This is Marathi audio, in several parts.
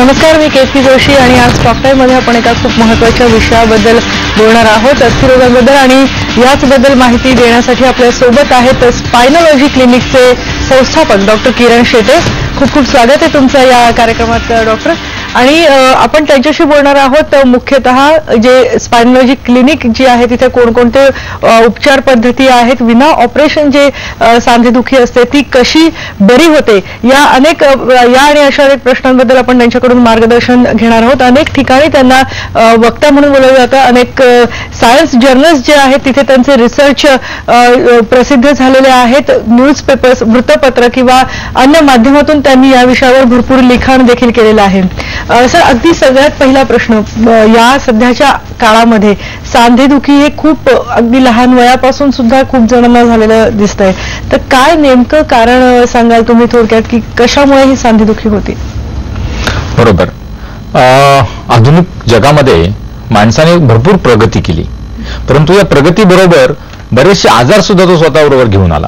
नमस्कार मी केतकी जोशी आणि आज टॉकटाईमध्ये टाईममध्ये आपण एका खूप महत्त्वाच्या विषयाबद्दल बोलणार आहोत. अस्थिरोगाबद्दल आणि याचबद्दल माहिती देण्यासाठी आपल्यासोबत आहेत स्पायनॉलॉजी क्लिनिकचे संस्थापक डॉक्टर किरण शेटे. खूप खूप स्वागत आहे तुमचं या कार्यक्रमात डॉक्टर. आणि आपण त्यांच्याशी बोलणार आहोत मुख्यतः जे स्पायनॉलॉजी क्लिनिक जी आहे तिथे कोणकोणते उपचार पद्धती आहेत विना ऑपरेशन जे सांधेदुखी असते ती कशी बरी होते या अनेक या आणि अशा अनेक प्रश्नांबद्दल आपण त्यांच्याकडून मार्गदर्शन घेणार आहोत. अनेक ठिकाणी त्यांना वक्ता म्हणून बोलवलं जातं. अनेक सायन्स जर्नल्स जे आहेत तिथे त्यांचे रिसर्च प्रसिद्ध झालेले आहेत. न्यूजपेपर्स वृत्तपत्र किंवा अन्य माध्यमातून त्यांनी या विषयावर भरपूर लिखाण देखील केलेलं आहे. सर अगदी सगळ्यात पहिला प्रश्न या सध्याच्या काळामध्ये सांधेदुखी हे खूप अगदी लहान वयापासून सुद्धा खूप जणांना झालेलं दिसतंय. तर काय नेमकं कारण सांगाल तुम्ही थोडक्यात की कशामुळे ही सांधेदुखी होती? बरोबर. अं, आधुनिक जगामध्ये माणसाने भरपूर प्रगती केली. परंतु या प्रगतीबरोबर बरेचसे आजार सुद्धा तो स्वतःबरोबर घेऊन आला.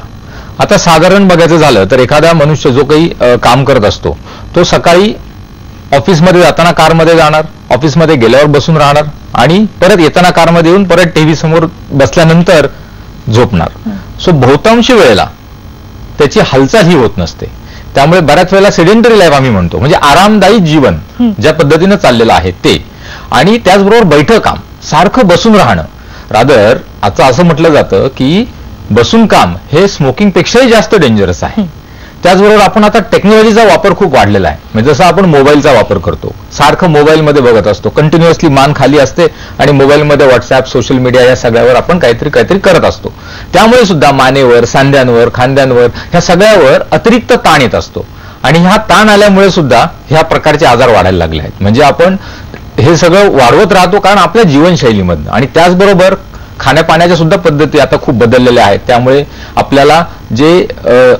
आता साधारण बघायचं झालं तर एखादा मनुष्य जो काही काम करत असतो तो सकाळी ऑफिसमध्ये जाताना कारमध्ये जाणार ऑफिसमध्ये गेल्यावर बसून राहणार आणि परत येताना कारमध्ये येऊन परत टीव्ही समोर बसल्यानंतर झोपणार. सो बहुतांश वेळेला त्याची हालचाल ही होत नसते. त्यामुळे बऱ्याच वेळेला सेडेंटरी लाईफ आम्ही म्हणतो. म्हणजे आरामदायी जीवन ज्या पद्धतीनं चाललेलं आहे ते. आणि त्याचबरोबर बैठं काम सारखं बसून राहणं. रादर आता असं म्हटलं जातं की बसून काम हे स्मोकिंग पेक्षाही जास्त डेंजरस आहे. त्याचबरोबर आपण आता टेक्नॉलॉजीचा वापर खूप वाढलेला आहे. म्हणजे जसं आपण मोबाईलचा वापर करतो सारखं मोबाईलमध्ये बघत असतो कंटिन्युअसली मान खाली असते आणि मोबाईलमध्ये व्हॉट्सअप सोशल मीडिया या सगळ्यावर आपण काहीतरी काहीतरी करत असतो. त्यामुळे सुद्धा मानेवर सांध्यांवर खांद्यांवर ह्या सगळ्यावर अतिरिक्त ताण येत असतो. आणि ह्या ताण आल्यामुळे सुद्धा ह्या प्रकारचे आजार वाढायला लागले आहेत. म्हणजे आपण हे सगळं वाढवत राहतो कारण आपल्या जीवनशैलीमधनं. आणि त्याचबरोबर खाण्यापाण्याच्या सुद्धा पद्धती आता खूप बदललेल्या आहेत. त्यामुळे आपल्याला जे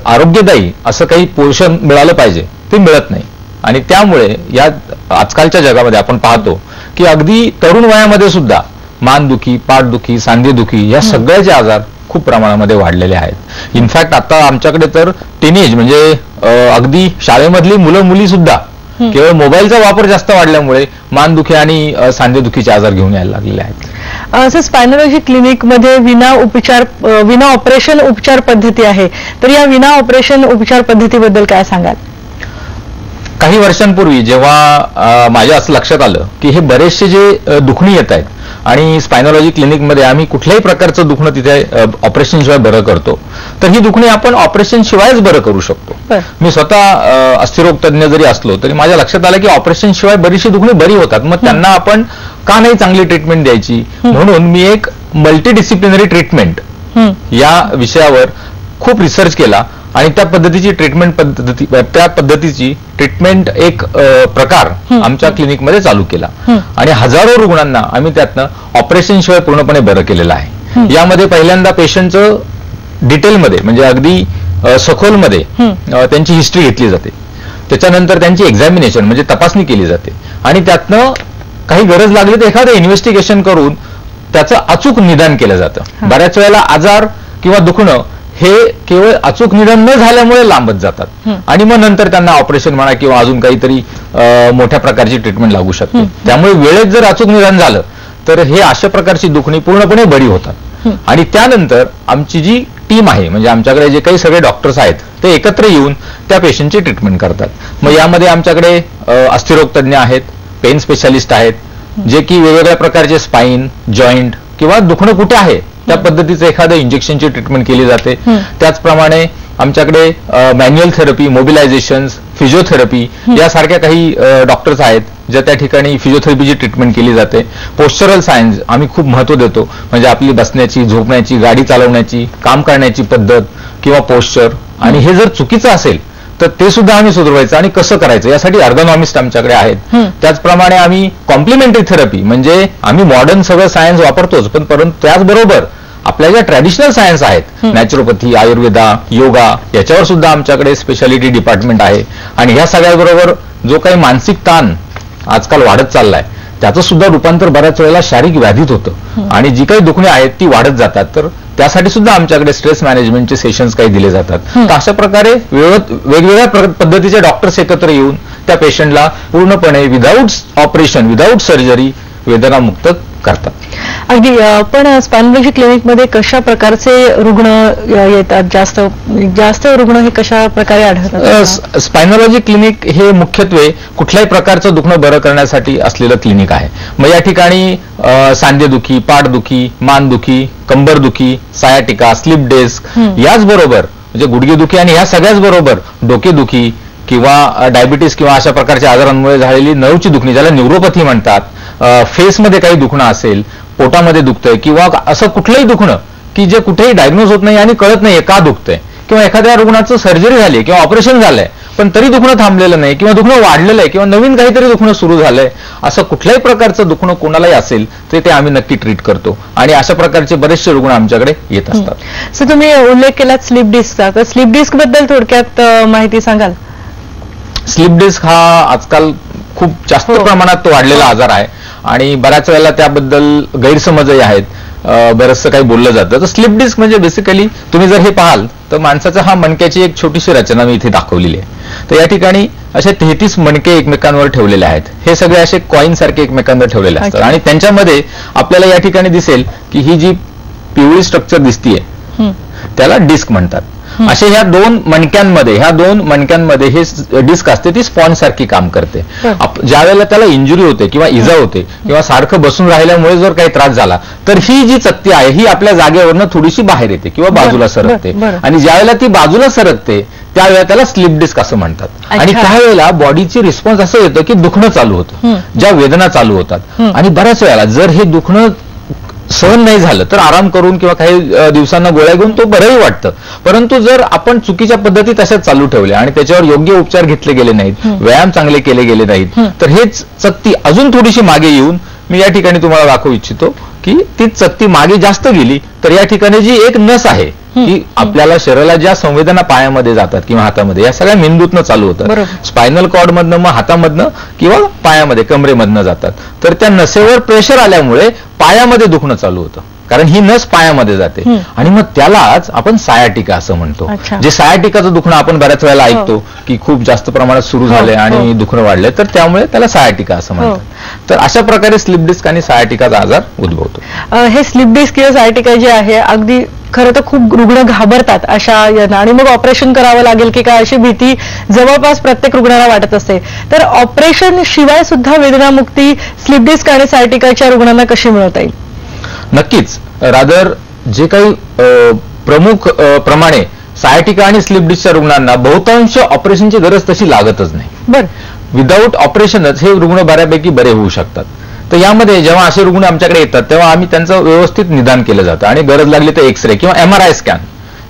आरोग्यदायी असं काही पोषण मिळालं पाहिजे ते मिळत नाही. आणि त्यामुळे या आजकालच्या जगामध्ये आपण पाहतो की अगदी तरुण वयामध्ये सुद्धा मानदुखी पाठदुखी सांधेदुखी या सगळ्याचे आजार खूप प्रमाणामध्ये वाढलेले आहेत. इनफॅक्ट आता आमच्याकडे तर टीनेज म्हणजे अगदी शाळेमधली मुलं मुली सुद्धा केवळ मोबाईलचा वापर जास्त वाढल्यामुळे मानदुखी आणि सांधेदुखीचे आजार घेऊन यायला लागलेले आहेत. असं स्पायनॉलॉजी क्लिनिकमध्ये विना उपचार विना ऑपरेशन उपचार पद्धती आहे. तर या विना ऑपरेशन उपचार पद्धतीबद्दल काय सांगाल? काही वर्षांपूर्वी जेव्हा माझ्या असं लक्षात आलं की हे बरेचसे जे दुखणी येत आहेत आणि स्पायनॉलॉजी क्लिनिकमध्ये आम्ही कुठल्याही प्रकारचं दुखणं तिथे ऑपरेशन शिवाय बरं करतो. तर ही दुखणी आपण ऑपरेशन शिवायच बरं करू शकतो. मी स्वतः अस्थिरोग तज्ज्ञ जरी असलो तरी माझ्या लक्षात आलं की ऑपरेशन शिवाय बरीचशी दुखणी बरी होतात. मग त्यांना आपण का नाही चांगली ट्रीटमेंट द्यायची? म्हणून मी एक मल्टीडिसिप्लिनरी ट्रीटमेंट. या विषयावर खूप रिसर्च केला. आणि त्या पद्धतीची ट्रीटमेंट पद्धती त्या पद्धतीची ट्रीटमेंट एक प्रकार आमच्या क्लिनिकमध्ये चालू केला. आणि हजारो रुग्णांना आम्ही त्यातनं ऑपरेशन शिवाय पूर्णपणे बरं केलेलं आहे. यामध्ये पहिल्यांदा पेशंटचं डिटेलमध्ये म्हणजे अगदी सखोलमध्ये त्यांची हिस्ट्री घेतली जाते. त्याच्यानंतर त्यांची एक्झामिनेशन म्हणजे तपासणी केली जाते. आणि त्यातनं काही गरज लागली तर एखादं इन्व्हेस्टिगेशन करून त्याचं अचूक निदान केलं जातं. बऱ्याच वेळेला आजार किंवा दुखणं हे केवळ अचूक निदान न झाल्यामुळे लांबत जातात. आणि मग नंतर त्यांना ऑपरेशन म्हणा किंवा अजून काहीतरी मोठ्या प्रकारची ट्रीटमेंट लागू शकते. त्यामुळे वेळेत जर अचूक निदान झालं तर हे अशा प्रकारची दुखणी पूर्णपणे बरी होतात. आणि त्यानंतर आमची जी टीम आहे म्हणजे आमच्याकडे जे काही सगळे डॉक्टर्स आहेत ते एकत्र येऊन त्या पेशंटची ट्रीटमेंट करतात. मग यामध्ये आमच्याकडे अस्थिरोग तज्ज्ञ आहेत पेन स्पेशालिस्ट आहेत जे की वेगवेगळ्या प्रकारचे स्पाईन जॉईंट किंवा दुखणं कुठे आहे त्या पद्धतीचं एखादं इंजेक्शनची ट्रीटमेंट केली जाते. त्याचप्रमाणे आमच्याकडे मॅन्युअल थेरपी मोबिलायझेशन फिजिओथेरपी यासारख्या काही डॉक्टर्स आहेत ज्या त्या ठिकाणी फिजिओथेरपीची ट्रीटमेंट केली जाते. पोस्चरल सायन्स आम्ही खूप महत्त्व देतो. म्हणजे आपली बसण्याची झोपण्याची गाडी चालवण्याची काम करण्याची पद्धत किंवा पोस्चर आणि हे जर चुकीचं असेल तर ते सुद्धा आम्ही सुधारायचं आणि कसं करायचं यासाठी अर्गनॉमिस्ट आमच्याकडे आहेत. त्याचप्रमाणे आम्ही कॉम्प्लिमेंटरी थेरपी म्हणजे आम्ही मॉडर्न सगळं सायन्स वापरतोच पण परंतु त्याचबरोबर आपल्या ज्या ट्रॅडिशनल सायन्स आहेत नॅचरोपॅथी आयुर्वेदा योगा याच्यावर सुद्धा आमच्याकडे स्पेशालिटी डिपार्टमेंट आहे. आणि ह्या सगळ्याबरोबर जो काही मानसिक ताण आजकाल वाढत चाललाय. त्याचं सुद्धा रूपांतर बऱ्याच वेळेला शारीरिक व्याधीत होतं. आणि जी काही दुखणी आहेत ती वाढत जातात. तर त्यासाठी सुद्धा आमच्याकडे स्ट्रेस मॅनेजमेंटचे सेशन्स काही दिले जातात. तर अशा प्रकारे वेगवेगळ्या पद्धतीचे डॉक्टर्स एकत्र येऊन त्या पेशंटला पूर्णपणे विदाऊट ऑपरेशन विदाऊट सर्जरी वेदनामुक्त करतात. अगदी पण स्पायनॉलॉजी क्लिनिकमध्ये कशा प्रकारचे रुग्ण येतात? जास्त जास्त रुग्ण हे कशा प्रकारे आढळतात? स्पायनॉलॉजी क्लिनिक हे मुख्यत्वे कुठल्याही प्रकारचं दुखणं बरं करण्यासाठी असलेलं क्लिनिक आहे. मग या ठिकाणी सांधेदुखी पाठदुखी मानदुखी कंबरदुखी सायाटिका स्लिप डेस्क. याचबरोबर म्हणजे गुडघेदुखी आणि ह्या सगळ्याच बरोबर डोकेदुखी किंवा डायबिटीस किंवा अशा प्रकारच्या आजारांमुळे झालेली नऊची दुखणी ज्याला न्यूरोपॅथी म्हणतात फेसमध्ये काही दुखणं असेल पोटामध्ये दुखतंय किंवा असं कुठलंही दुखणं की जे कुठेही डायग्नोज होत नाही आणि कळत नाही का दुखतंय. किंवा एखाद्या रुग्णाचं सर्जरी झाली किंवा ऑपरेशन झालंय पण तरी दुखणं थांबलेलं नाही किंवा दुखणं वाढलेलं आहे किंवा नवीन काहीतरी दुखणं सुरू झालंय असं कुठल्याही प्रकारचं दुखणं कोणालाही असेल तर ते आम्ही नक्की ट्रीट करतो. आणि अशा प्रकारचे बरेचसे रुग्ण आमच्याकडे येत असतात. सर तुम्ही उल्लेख केलात स्लीप डिस्कचा तर स्लीप डिस्कबद्दल थोडक्यात माहिती सांगाल? स्लिप डिस्क हा आजकाल खूप जास्त हो. प्रमाणात तो वाढलेला आजार आहे. आणि बऱ्याच वेळेला त्याबद्दल गैरसमजही आहेत. बरंचसं काही बोललं जातं. तर स्लिप डिस्क म्हणजे बेसिकली तुम्ही जर हे पाहाल तर माणसाचा हा मणक्याची एक छोटीशी रचना मी इथे दाखवलेली आहे. तर या ठिकाणी असे तेहतीस मणके एकमेकांवर ठेवलेले आहेत. हे सगळे असे कॉईन सारखे एकमेकांवर ठेवलेले असतात. आणि त्यांच्यामध्ये आपल्याला या ठिकाणी दिसेल की ही जी पिवळी स्ट्रक्चर दिसतीये हं. त्याला डिस्क म्हणतात. असे ह्या दोन मणक्यांमध्ये ह्या दोन मणक्यांमध्ये हे डिस्क असते ती स्पॉन्ज सारखी काम करते ज्या वेळेला त्याला इंजुरी होते किंवा इजा होते किंवा सारखं बसून राहिल्यामुळे जर काही त्रास झाला तर ही जी चकती आहे ही आपल्या जागेवरनं थोडीशी बाहेर येते किंवा बाजूला सरकते. आणि ज्या वेळेला ती बाजूला सरकते त्यावेळेला त्याला स्लिप डिस्क असं म्हणतात आणि. त्यावेळेला बॉडीची रिस्पॉन्स असं येतं की दुखणं चालू होतं. ज्या वेदना चालू होतात. आणि बऱ्याच वेळेला जर हे दुखणं सहन नाही झालं तर आराम करून किंवा काही दिवसांना गोळ्या घेऊन तो बरंही वाटतं परंतु जर आपण चुकीच्या पद्धती तशाच चालू ठेवल्या आणि त्याच्यावर योग्य उपचार घेतले गेले नाहीत. व्यायाम चांगले केले गेले नाहीत. तर हेच चकती अजून थोडीशी मागे येऊन मी या ठिकाणी तुम्हाला दाखवू इच्छितो की ती चकती मागे जास्त गेली तर या ठिकाणी जी एक नस आहे. की आपल्याला शरीराला ज्या संवेदना पायामध्ये जातात किंवा हातामध्ये या सगळ्या मेंदूतनं चालू होतात. स्पायनल कॉर्डमधनं मग हातामधनं किंवा पायामध्ये कमरेमधनं जातात. तर त्या नसेवर प्रेशर आल्यामुळे पायामध्ये दुखणं चालू होतं. कारण ही नस पायामध्ये जाते. आणि मग त्यालाच आपण सायाटिका असं म्हणतो. जे सायाटिकाचं दुखणं आपण बऱ्याच वेळेला हो. ऐकतो की खूप जास्त प्रमाणात सुरू हो, आणि हो. दुखणं वाढलंय तर त्यामुळे त्याला सायाटिका असं. म्हणतात तर अशा प्रकारे स्लिप डिस्क आणि सायाटिकाचा आजार उद्भवतो हे स्लिप डिस्क किंवा सायटिका जे आहे अगदी खरं तर खूप रुग्ण घाबरतात अशा यांना आणि मग ऑपरेशन करावं लागेल की काय अशी भीती जवळपास प्रत्येक रुग्णाला वाटत असते तर ऑपरेशन शिवाय सुद्धा वेदनामुक्ती स्लिप डिस्क आणि सायटिकाच्या रुग्णांना कशी मिळवता येईल नक्कीच. रादर जे काही प्रमुख प्रमाणे सायाटिका आणि स्लिप डिस्कच्या रुग्णांना बहुतांश ऑपरेशनची गरज तशी लागतच नाही. बर. विदाऊट ऑपरेशनच हे रुग्ण बऱ्यापैकी बरे होऊ शकतात. तर यामध्ये जेव्हा असे रुग्ण आमच्याकडे येतात तेव्हा आम्ही त्यांचं व्यवस्थित निदान केलं जातं. आणि गरज लागली तर एक्सरे किंवा एम आर आय स्कॅन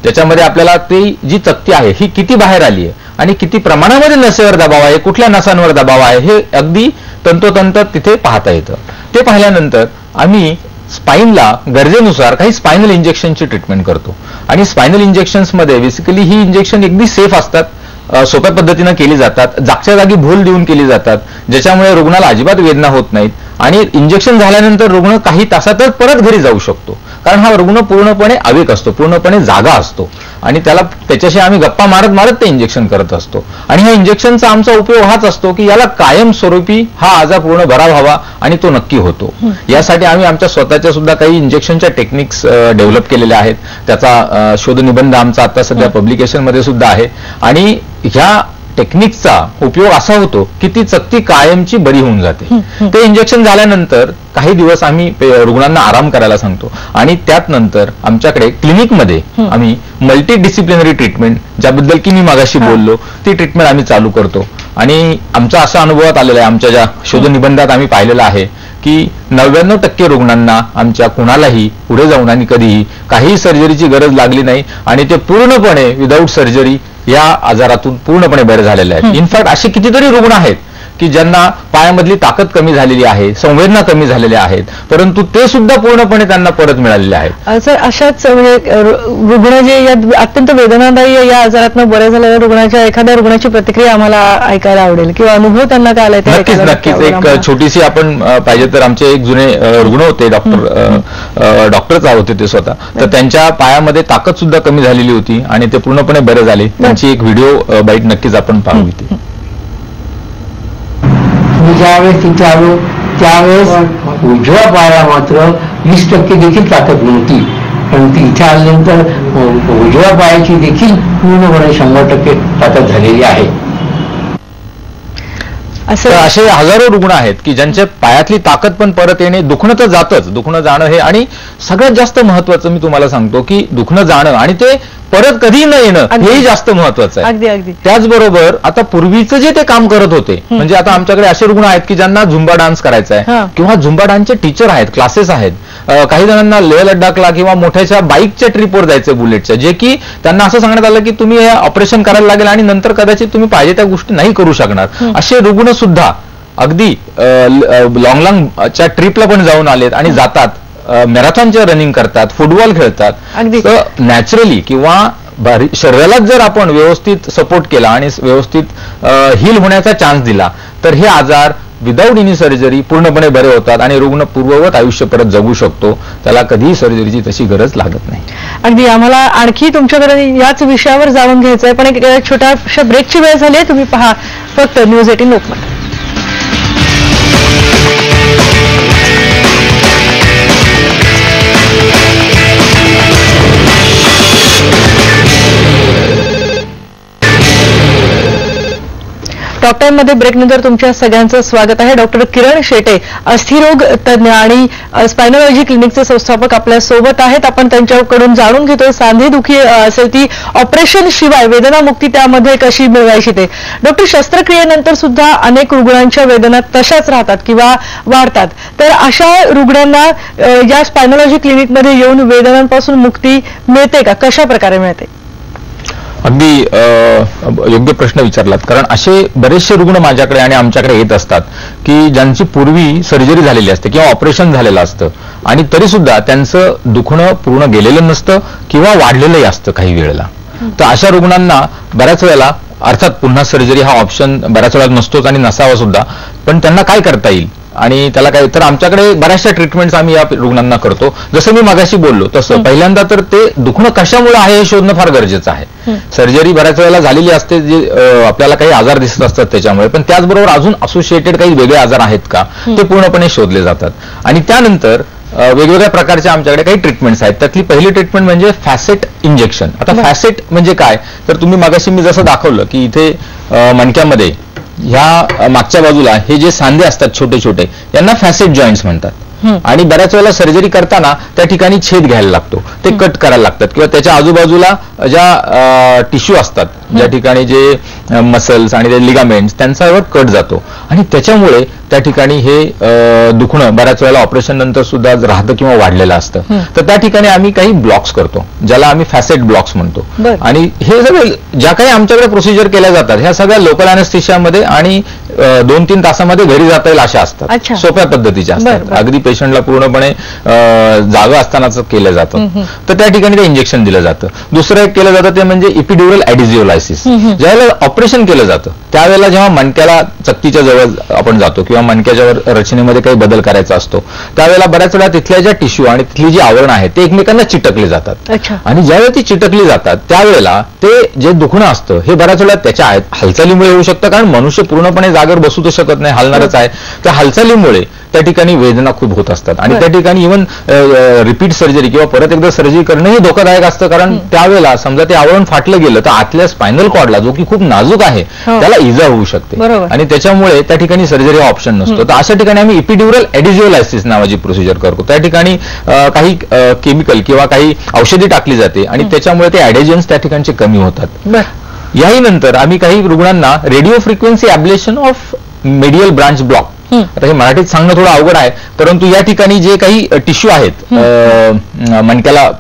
ज्याच्यामध्ये आपल्याला ती जी चकती आहे ही किती बाहेर आली आहे आणि किती प्रमाणामध्ये नसेवर दबाव आहे कुठल्या नसांवर दबाव आहे हे अगदी तंतोतंत तिथे पाहता येतं. ते पाहिल्यानंतर आम्ही स्पाईनला गरजेनुसार काही स्पायनल इंजेक्शनची ट्रीटमेंट करतो. आणि स्पायनल इंजेक्शन्समध्ये बेसिकली ही इंजेक्शन अगदी सेफ असतात सोप्या पद्धतीनं केली जातात जागच्या जागी भूल देऊन केली जातात ज्याच्यामुळे रुग्णाला अजिबात वेदना होत नाहीत. आणि इंजेक्शन झाल्यानंतर रुग्ण काही तासातच परत घरी जाऊ शकतो. कारण हा रुग्ण पूर्णपणे अवेक असतो पूर्णपणे जागा असतो. आणि त्याला त्याच्याशी आम्ही गप्पा मारत मारत ते इंजेक्शन करत असतो. आणि ह्या इंजेक्शनचा आमचा उपयोग हाच असतो की याला कायमस्वरूपी हा आजार पूर्ण बरा व्हावा आणि तो नक्की होतो. यासाठी आम्ही आमच्या स्वतःच्या सुद्धा काही इंजेक्शनच्या टेक्निक्स डेव्हलप केलेल्या आहेत. त्याचा शोधनिबंध आमचा आता सध्या पब्लिकेशनमध्ये सुद्धा आहे. आणि ह्या टेक्निकचा उपयोग असा होतो की ती चकती कायमची बरी होऊन जाते. ते इंजेक्शन झाल्यानंतर काही दिवस आम्ही रुग्णांना आराम करायला सांगतो आणि त्यात नंतर आमच्याकडे क्लिनिकमध्ये. आम्ही मल्टी डिसिप्लिनरी ट्रीटमेंट ज्याबद्दल की मी मागाशी. बोललो ती ट्रीटमेंट आम्ही चालू करतो आणि आमचा असा अनुभवात आलेला आहे आमच्या ज्या शोधनिबंधात आम्ही पाहिलेलं आहे की नव्याण्णव टक्के रुग्णांना आमच्या कुणालाही पुढे जाऊन आणि कधीही काही सर्जरीची गरज लागली नाही आणि ते पूर्णपणे विदाऊट सर्जरी या आजारातून पूर्णपणे बरे झालेले आहेत. इनफॅक्ट असे कितीतरी रुग्ण आहेत की ज्यांना पायामधली ताकद कमी झालेली आहे संवेदना कमी झालेल्या आहेत परंतु ते सुद्धा पूर्णपणे त्यांना परत मिळालेले आहेत. सर अशाच म्हणजे रुग्ण जे या अत्यंत वेदनादायी या आजारातनं बरे झालेल्या रुग्णाच्या एखाद्या रुग्णाची प्रतिक्रिया आम्हाला ऐकायला आवडेल किंवा अनुभव त्यांना काय आलाय नक्कीच नक्कीच. एक. छोटीशी आपण पाहिजे तर आमचे एक जुने रुग्ण होते डॉक्टर डॉक्टरच होते ते स्वतः. तर त्यांच्या पायामध्ये ताकद सुद्धा कमी झालेली होती आणि ते पूर्णपणे बरे झाले. त्यांची एक व्हिडिओ बाईट नक्कीच आपण पाहू इथे. मी ज्यावेळेस तिथे आलो त्यावेळेस उजव्या पायाला मात्र वीस टक्के देखील ताकद नव्हती. पण ती इथे आल्यानंतर उजव्या पायाची देखील पूर्णपणे शंभर टक्के ताकद झालेली आहे. असं असे हजारो रुग्ण आहेत की ज्यांच्या पायातली ताकद पण परत येणे दुखणं तर जातच. दुखणं जाणं हे आणि सगळ्यात जास्त महत्वाचं मी तुम्हाला सांगतो की दुखणं जाणं आणि ते परत कधी न येणं. हेही जास्त महत्वाचं आहे. अगदी अगदी. त्याचबरोबर आता पूर्वीचं जे ते काम करत होते म्हणजे आता आमच्याकडे असे रुग्ण आहेत की ज्यांना झुंबा डान्स करायचा. आहे किंवा झुंबा डान्सचे टीचर आहेत क्लासेस आहेत. काही जणांना लेह लड्डाखला किंवा मोठ्याच्या बाईकच्या ट्रिपवर जायचं बुलेटच्या जे की त्यांना असं सांगण्यात आलं की तुम्ही हे ऑपरेशन करायला लागेल आणि नंतर कदाचित तुम्ही पाहिजे त्या गोष्टी नाही करू शकणार. असे रुग्ण सुद्धा अगदी लॉंग लॉंगच्या ट्रिपला पण जाऊन आलेत आणि जातात. मॅरेथॉनचे रनिंग करतात फुटबॉल खेळतात. नॅचरली किंवा शरीरालाच जर आपण व्यवस्थित सपोर्ट केला आणि व्यवस्थित हील होण्याचा चान्स दिला तर हे आजार विदाऊट एनी सर्जरी पूर्णपणे बरे होतात आणि रुग्ण पूर्ववत आयुष्य परत जगू शकतो. त्याला कधीही सर्जरीची तशी गरज लागत नाही. अगदी आम्हाला आणखी तुमच्याकडे याच विषयावर जाणून घ्यायचं आहे पण एक एक छोट्याशा ब्रेकची वेळ झाली आहे तुम्ही पहा फक्त न्यूज एटीन लोकमत. टॉक टाइममध्ये ब्रेक नंतर तुमच्या सगळ्यांचं स्वागत आहे. डॉक्टर किरण शेटे अस्थिरोग तज्ज्ञ आणि स्पायनॉलॉजी क्लिनिकचे संस्थापक आपल्यासोबत आहेत. आपण त्यांच्याकडून जाणून घेतोय. सांधे दुखी असेल ती ऑपरेशन शिवाय वेदनामुक्ती त्यामध्ये कशी मिळवायची ते? डॉक्टर शस्त्रक्रियेनंतर सुद्धा अनेक रुग्णांच्या वेदना तशाच राहतात किंवा वाढतात. तर अशा रुग्णांना या स्पायनॉलॉजी क्लिनिकमध्ये येऊन वेदनांपासून मुक्ती मिळते का? कशा प्रकारे मिळते? अगदी योग्य प्रश्न विचारलात. कारण असे बरेचसे रुग्ण माझ्याकडे आणि आमच्याकडे येत असतात की ज्यांची पूर्वी सर्जरी झालेली असते किंवा ऑपरेशन झालेलं असतं आणि तरी सुद्धा त्यांचं दुखणं पूर्ण गेलेलं नसतं किंवा वाढलेलंही असतं काही वेळेला. तर अशा रुग्णांना बऱ्याच वेळेला अर्थात पुन्हा सर्जरी हा ऑप्शन बऱ्याच वेळा नसतोच आणि नसावा सुद्धा पण त्यांना काय करता येईल? आणि त्याला काय तर आमच्याकडे बऱ्याचशा ट्रीटमेंट्स आम्ही या रुग्णांना करतो. जसं मी मागाशी बोललो तसं. पहिल्यांदा तर ते दुखणं कशामुळे आहे हे शोधणं फार गरजेचं आहे. सर्जरी बऱ्याच वेळेला झालेली असते जे आपल्याला काही आजार दिसत असतात त्याच्यामुळे. पण त्याचबरोबर अजून असोसिएटेड काही वेगळे आजार आहेत का ते पूर्णपणे शोधले जातात. आणि त्यानंतर वेगवेगळ्या प्रकारच्या आमच्याकडे काही ट्रीटमेंट्स आहेत. त्यातली पहिली ट्रीटमेंट म्हणजे फॅसेट इंजेक्शन आता फॅसेट म्हणजे काय? तर तुम्ही मागाशी मी जसं दाखवलं की इथे मणक्यामध्ये ह्या मागच्या बाजूला हे जे सांधे असतात छोटे छोटे यांना फॅसेट जॉईंट्स म्हणतात. आणि बऱ्याच वेळेला सर्जरी करताना त्या ठिकाणी छेद घ्यायला लागतो. ते कट करायला लागतात. किंवा त्याच्या आजूबाजूला ज्या टिश्यू असतात ज्या ठिकाणी जे मसल्स आणि ते लिगामेंट्स त्यांच्यावर कट जातो. आणि त्याच्यामुळे त्या ठिकाणी हे दुखणं बऱ्याच वेळेला ऑपरेशन नंतर सुद्धा राहतं किंवा वाढलेलं असतं तर त्या ठिकाणी आम्ही काही ब्लॉक्स करतो ज्याला आम्ही फॅसेट ब्लॉक्स म्हणतो. आणि हे सगळे ज्या काही आमच्याकडे प्रोसिजर केल्या जातात ह्या सगळ्या लोकल अॅनेस्थेशियामध्ये आणि दोन तीन तासामध्ये घरी जाता येईल अशा असतात. सोप्या पद्धतीच्या असतात. अगदी पेशंटला पूर्णपणे जागा असतानाच केलं जातं. तर त्या ठिकाणी ते इंजेक्शन दिलं जातं. दुसरं एक केलं जातं ते म्हणजे इपिड्युरल ऍडिझिओलायसिस ज्यावेळेला ऑपरेशन केलं जातं त्यावेळेला जेव्हा मणक्याला चक्कीच्या जवळ आपण जातो किंवा मणक्याच्या रचनेमध्ये काही बदल करायचा असतो त्यावेळेला बऱ्याच वेळा तिथल्या ज्या टिश्यू आणि तिथली जी आवरण आहे ते एकमेकांना चिटकले जातात. आणि ज्यावेळेला ती चिटकली जातात त्यावेळेला ते जे दुखणं असतं हे बऱ्याच वेळा त्याच्या आहेत हालचालीमुळे होऊ शकतं कारण मनुष्य पूर्णपणे जागेवर बसू तर शकत नाही हलणारच आहे. त्या हालचालीमुळे त्या ठिकाणी वेदना खूप होत असतात. आणि. त्या ठिकाणी इव्हन रिपीट सर्जरी किंवा परत एकदा सर्जरी करणं हे धोकादायक असतं. कारण त्यावेळेला समजा ते आवरण फाटलं गेलं तर आतल्या स्पायनल कॉर्डला जो की खूप नाजूक आहे हो. त्याला इजा होऊ शकते. आणि त्याच्यामुळे त्या ठिकाणी सर्जरी हा ऑप्शन नसतो. तर अशा ठिकाणी आम्ही इपिड्युरल ऍडिजिओलायसिस नावाची प्रोसिजर करतो. त्या ठिकाणी काही केमिकल किंवा काही औषधी टाकली जाते आणि त्याच्यामुळे ते ऍडेजन्स त्या ठिकाणचे कमी होतात. याही नंतर आम्ही काही रुग्णांना radio frequency ablation of medial branch block आता हे मराठीत सांगणं थोडं अवघड आहे परंतु या ठिकाणी जे काही टिश्यू आहेत मणक्याला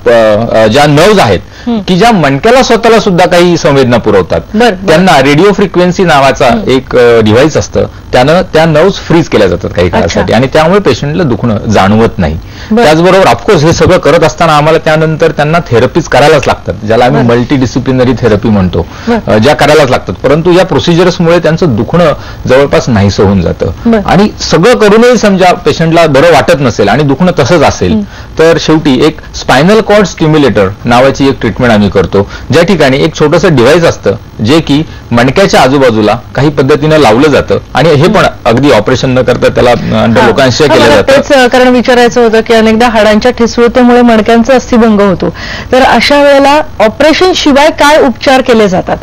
ज्या नर्व्ज आहेत की ज्या मणक्याला स्वतःला सुद्धा काही संवेदना पुरवतात. त्यांना रेडिओ फ्रिक्वेन्सी नावाचा एक डिव्हाइस असतं. त्यानं त्या नर्व्स फ्रीज केल्या जातात काही काळासाठी. आणि त्यामुळे पेशंटला दुखणं जाणवत नाही. बरं. त्याचबरोबर ऑफकोर्स हे सगळं करत असताना आम्हाला त्यानंतर त्यांना थेरपीज करायलाच लागतात. ज्याला आम्ही मल्टी डिसिप्लिनरी थेरपी म्हणतो. ज्या करायलाच लागतात. परंतु या प्रोसिजर्समुळे त्यांचं दुखणं जवळपास नाहीसं होऊन जातं. आणि आणि सगळं करूनही समजा पेशंटला बरं वाटत नसेल आणि दुखणं तसंच असेल तर शेवटी एक स्पायनल कॉर्ड स्टिम्युलेटर नावाची एक ट्रीटमेंट आम्ही करतो. ज्या ठिकाणी एक छोटंसं डिव्हाइस असतं जे की मणक्याच्या आजूबाजूला काही पद्धतीनं लावलं जातं. आणि हे पण अगदी ऑपरेशन न करता त्याला अंडर. लोकांशी केलं जातं. कारण विचारायचं होतं की अनेकदा हाडांच्या ठिसूळतेमुळे मणक्यांचा अस्थिभंग होतो. तर अशा वेळेला ऑपरेशन शिवाय काय उपचार केले जातात?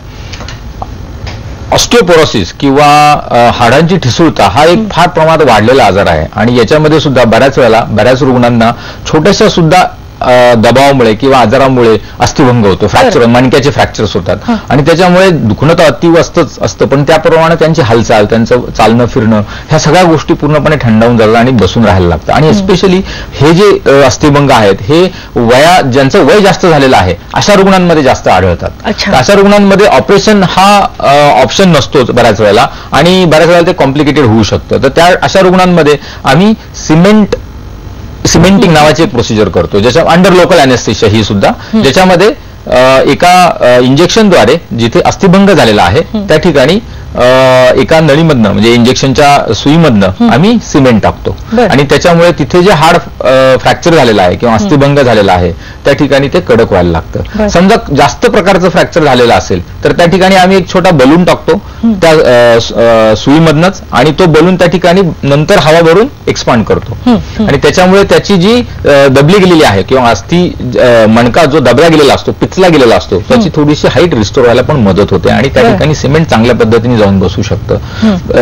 ऑस्टिओपोरोसिस किंवा हाडांची ठिसूळता हा एक फार प्रमाणात वाढलेला आजार आहे. आणि याच्यामध्ये सुद्धा बऱ्याच वेळेला बऱ्याच रुग्णांना छोट्याशा सुद्धा दबावामुळे किंवा आजारामुळे अस्थिभंग होतो. फ्रॅक्चर मणक्याचे फ्रॅक्चर्स होतात. आणि त्याच्यामुळे दुखणं तर अति असतंच असतं पण त्याप्रमाणे त्यांची हालचाल त्यांचं चालणं फिरणं ह्या सगळ्या गोष्टी पूर्णपणे थंडावून जातात आणि बसून राहायला लागतं. आणि एस्पेशली हे जे अस्थिभंग आहेत हे वया ज्यांचं वय जास्त झालेलं आहे अशा रुग्णांमध्ये जास्त आढळतात. अशा रुग्णांमध्ये ऑपरेशन हा ऑप्शन नसतोच बऱ्याच वेळेला आणि बऱ्याच वेळेला ते कॉम्प्लिकेटेड होऊ शकतं. तर त्या अशा रुग्णांमध्ये आम्ही सिमेंट सिमेंटिंग नावाची एक प्रोसिजर करतो. ज्याच्या अंडर लोकल अॅनेस्थेशिया ही सुद्धा. ज्याच्यामध्ये एका इंजेक्शनद्वारे जिथे अस्थिभंग झालेला आहे त्या ठिकाणी एका नळीमधनं म्हणजे इंजेक्शनच्या सुईमधनं आम्ही सिमेंट टाकतो. आणि त्याच्यामुळे तिथे जे हाड फ्रॅक्चर झालेला आहे किंवा अस्थिभंग झालेला आहे त्या ठिकाणी ते कडक व्हायला. लागतं. समजा जास्त प्रकारचं फ्रॅक्चर झालेलं असेल तर त्या ठिकाणी आम्ही एक छोटा बलून टाकतो. त्या सुईमधनच आणि तो बलून त्या ठिकाणी नंतर हवा भरून एक्सपांड करतो. आणि त्याच्यामुळे त्याची जी दबली गेलेली आहे किंवा अस्थि मणका जो दबला गेलेला असतो पिचला गेलेला असतो त्याची थोडीशी हाईट रिस्टोर व्हायला पण मदत होते आणि त्या. ठिकाणी सिमेंट चांगल्या पद्धतीने जाऊन बसू शकतं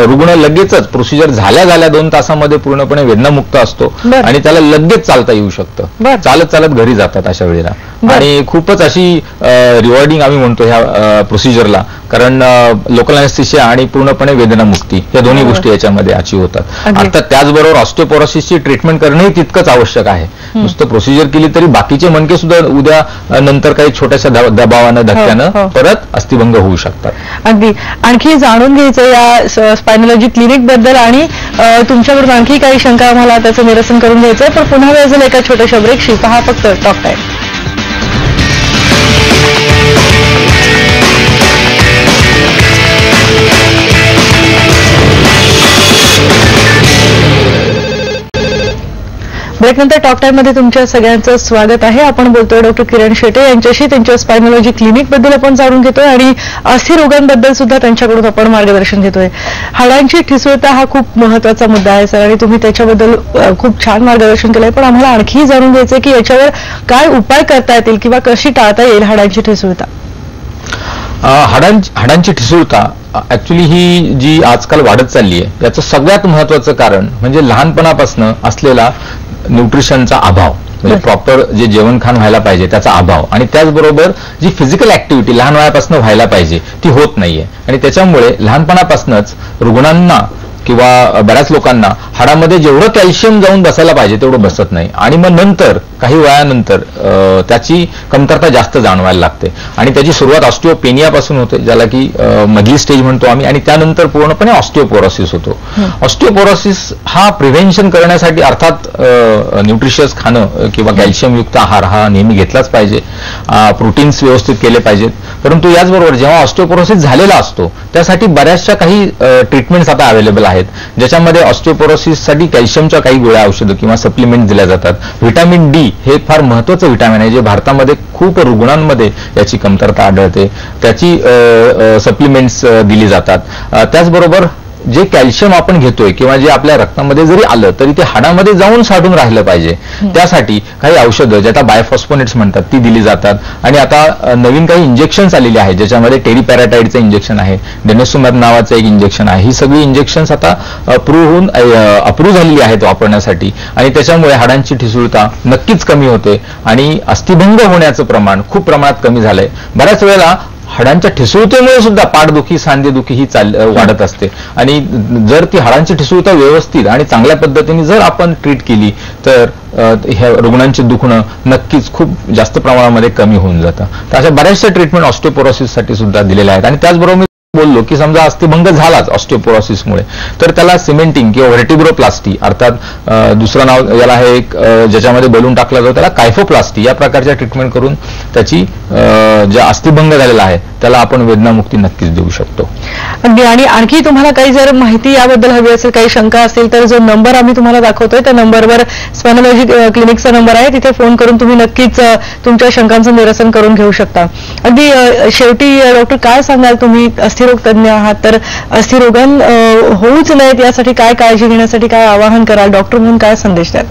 रुग्ण लगेचच प्रोसिजर झाल्या झाल्या दोन तासामध्ये पूर्णपणे वेदनामुक्त असतो. आणि त्याला लगेच चालता येऊ. शकतं चालत चालत घरी जातात अशा वेळेला. आणि खूपच अशी रिवॉर्डिंग आम्ही म्हणतो ह्या प्रोसिजरला कारण लोकल अनेस्थेशिया आणि पूर्णपणे वेदनामुक्ती या दोन्ही. गोष्टी याच्यामध्ये अचीव होतात. आता त्याचबरोबर ऑस्टिओपोरोसिसची ट्रीटमेंट करणंही तितकंच आवश्यक आहे. नुसतं प्रोसिजर केली तरी बाकीचे मणके सुद्धा उद्या नंतर काही छोट्याशा दब- दबावानं हो. धक्क्यानं परत अस्थिभंग होऊ शकतात. अगदी. आणखी जाणून घ्यायचं या स्पायनॉलॉजी क्लिनिकबद्दल आणि तुमच्याकडून आणखी काही शंका आम्हाला त्याचं निरसन करून घ्यायचंय. पण पुन्हा वेळ झाला एका छोट्याशा ब्रेकशी पहा फक्त टॉक टाईम ब्रेकनंतर टॉक टाइममध्ये तुमच्या सगळ्यांचं स्वागत आहे. आपण बोलतोय डॉक्टर किरण शेटे. यांच्याशी त्यांच्या स्पायनॉलॉजी क्लिनिकबद्दल आपण जाणून घेतोय आणि अस्थि रोगांबद्दल सुद्धा त्यांच्याकडून आपण मार्गदर्शन घेतोय. हाडांची ठिसूळता हा खूप महत्त्वाचा मुद्दा आहे सर आणि तुम्ही त्याच्याबद्दल खूप छान मार्गदर्शन केलंय. पण आम्हाला आणखी जाणून घ्यायचंय की याच्यावर काय उपाय करता येतील किंवा कशी टाळता येईल हाडांची ठिसूळता? हाडांची हाडांची ठिसूळता ऍक्च्युली ही जी आजकाल वाढत चालली आहे याचं सगळ्यात महत्वाचं कारण म्हणजे लहानपणापासून असलेला न्यूट्रिशनचा अभाव. म्हणजे. प्रॉपर जे जेवण खाण व्हायला पाहिजे त्याचा अभाव. आणि त्याचबरोबर जी फिजिकल ऍक्टिव्हिटी लहान वयापासून व्हायला पाहिजे ती होत नाहीये. आणि त्याच्यामुळे लहानपणापासूनच रुग्णांना किंवा बऱ्याच लोकांना हाडामध्ये जेवढं कॅल्शियम जाऊन बसायला पाहिजे तेवढं बसत नाही. आणि मग नंतर काही वयानंतर त्याची कमतरता जास्त जाणवायला लागते. आणि त्याची सुरुवात ऑस्टिओपेनियापासून होते ज्याला की मधली स्टेज म्हणतो आम्ही आणि त्यानंतर पूर्णपणे ऑस्टिओपोरोसिस होतो. ऑस्टिओपोरोसिस हा प्रिव्हेन्शन करण्यासाठी अर्थात न्यूट्रिशियस खाणं किंवा कॅल्शियमयुक्त आहार हा नेहमी घेतलाच पाहिजे. प्रोटीन्स व्यवस्थित केले पाहिजेत. परंतु याचबरोबर जेव्हा ऑस्टिओपोरोसिस झालेला असतो त्यासाठी बऱ्याचशा काही ट्रीटमेंट्स आता अवेलेबल आहेत ज्याच्यामध्ये ऑस्टिओपोरोसिससाठी कॅल्शियमच्या काही गोळ्या औषधं किंवा सप्लिमेंट दिल्या जातात. व्हिटॅमिन डी हे फार महत्वाचं विटॅमिन आहे जे भारतामध्ये खूप रुग्णांमध्ये याची कमतरता आढळते. त्याची सप्लिमेंट्स दिली जातात. त्याचबरोबर जे कॅल्शियम आपण घेतोय किंवा जे आपल्या रक्तामध्ये जरी आलं तरी ते हाडामध्ये जाऊन साठून राहिलं पाहिजे. त्यासाठी काही औषधं ज्याला बायोफॉस्फोनेट्स म्हणतात ती दिली जातात. आणि आता नवीन काही इंजेक्शन्स आलेली आहेत ज्याच्यामध्ये टेरिपॅराटाईडचं इंजेक्शन आहे डेनेसुमॅब नावाचं एक इंजेक्शन आहे. ही सगळी इंजेक्शन्स आता अप्रूव्ह होऊन अप्रूव्ह झालेली आहेत वापरण्यासाठी. आणि त्याच्यामुळे हाडांची ठिसूळता नक्कीच कमी होते आणि अस्थिभंग होण्याचं प्रमाण खूप प्रमाणात कमी झालंय. बऱ्याच वेळेला हाडांच्या ठिसूळतेमुळे सुद्धा पाठदुखी सांधेदुखी ही चाल वाढत असते. आणि जर ती हाडांची ठिसूळता व्यवस्थित आणि चांगल्या पद्धतीने जर आपण ट्रीट केली तर ह्या रुग्णांचे दुखणं नक्कीच खूप जास्त प्रमाणामध्ये कमी होऊन जातं. तर अशा बऱ्याचशा ट्रीटमेंट ऑस्टोपोरोसिससाठी सुद्धा दिलेल्या आहेत. आणि त्याचबरोबर बोललो की समजा अस्थिभंग झालाच ऑस्टिओपोरोसिसमुळे तर त्याला सिमेंटिंग किंवा व्हर्टिब्रोप्लास्टी अर्थात दुसरं नाव याला आहे एक ज्याच्यामध्ये बलून टाकला जातो त्याला कायफोप्लास्टी या प्रकारच्या ट्रीटमेंट करून त्याची ज्या अस्थिभंग झालेला आहे त्याला आपण वेदनामुक्ती नक्कीच देऊ शकतो. अगदी. आणि आणखी तुम्हाला काही जर माहिती याबद्दल हवी असेल काही शंका असेल तर जो नंबर आम्ही तुम्हाला दाखवतोय त्या नंबरवर स्पॅनॉलॉजी क्लिनिकचा नंबर आहे. तिथे फोन करून तुम्ही नक्कीच तुमच्या शंकांचं निरसन करून घेऊ शकता. अगदी शेवटी डॉक्टर काय सांगाल तुम्ही? अस्थिरोग तज्ज्ञ आहात तर अस्थिरोगण होऊच नयेत यासाठी काय काळजी घेण्यासाठी काय आवाहन कराल? डॉक्टर म्हणून काय संदेश द्याल?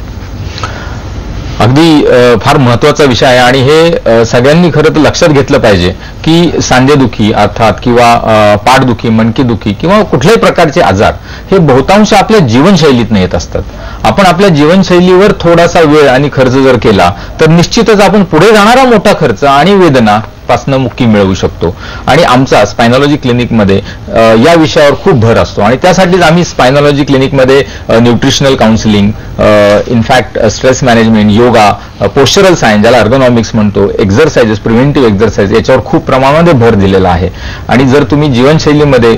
अगदी फार महत्त्वाचा विषय आहे आणि हे सगळ्यांनी खरं तर लक्षात घेतलं पाहिजे की सांधेदुखी अर्थात किंवा पाठदुखी मणकीदुखी किंवा कुठल्याही प्रकारचे आजार हे बहुतांश आपल्या जीवनशैलीतनं येत असतात. आपण आपल्या जीवनशैलीवर थोडासा वेळ आणि खर्च जर केला तर निश्चितच आपण पुढे जाणारा मोठा खर्च आणि वेदना पासनं मुक्ती मिळवू शकतो. आणि आमचा स्पायनॉलॉजी क्लिनिकमध्ये या विषयावर खूप भर असतो. आणि त्यासाठीच आम्ही स्पायनॉलॉजी क्लिनिकमध्ये nutritional counselling in fact stress management yoga postural science ज्याला अर्गोनॉमिक्स म्हणतो एक्झरसाइजेस प्रिव्हेंटिव्ह एक्झरसाइज याच्यावर खूप प्रमाणामध्ये भर दिलेला आहे. आणि जर तुम्ही जीवनशैलीमध्ये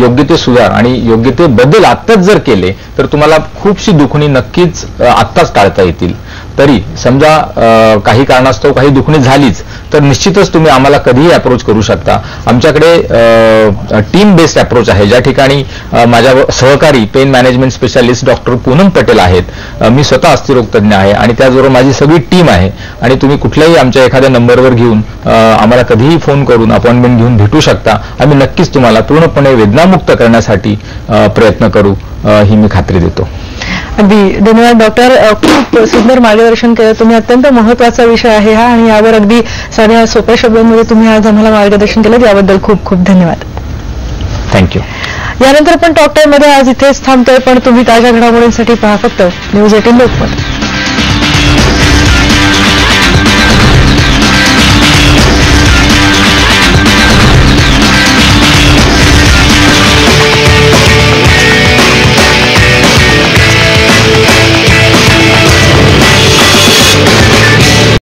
योग्य ते सुधार आणि योग्य ते बदल आत्ताच जर केले तर तुम्हाला खूपशी दुखणी नक्कीच आत्ताच टाळता येतील. तरी समजा काही कारणास्तव काही दुखणी झालीच तर निश्चितच तुम्ही आम्हाला कधीही अप्रोच करू शकता. आमच्याकडे टीम बेस्ड अप्रोच आहे. ज्या ठिकाणी माझ्या सहकारी pain management specialist doctor Poonam Patel आहेत. मी स्वतः अस्थिरोगतज्ञ आहे आणि त्याचबरोबर माझी सगळी टीम आहे. आणि तुम्ही कुठल्याही आमच्या एखाद्या नंबरवर घेऊन आम्हाला कधीही फोन करून अपॉइंटमेंट घेऊन भेटू शकता. आम्ही नक्कीच तुम्हाला पूर्णपणे वेदनामुक्त करण्यासाठी प्रयत्न करू. ही मी खात्री देतो. अगदी धन्यवाद डॉक्टर खूप सुंदर मार्गदर्शन केलं तुम्ही. अत्यंत महत्त्वाचा विषय आहे हा आणि यावर अगदी साध्या सोप्या शब्दांमध्ये तुम्ही आज आम्हाला मार्गदर्शन केलं. याबद्दल खूप खूप धन्यवाद. थँक्यू यानंतर पण टॉकमध्ये आज इथेच थांबतोय पण तुम्ही ताज्या घडामोडींसाठी पहा फक्त. News eighteen Lokmat.